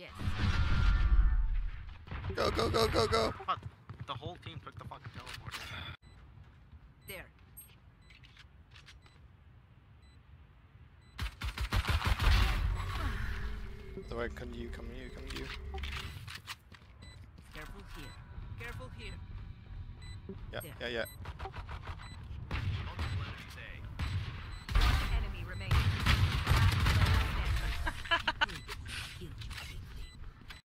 Yes. Go, go, go, go, go. Fuck. The whole team took the fucking teleporter. There. The way, come you, come you, come you. Careful here. Careful here. Yeah, There. yeah, yeah.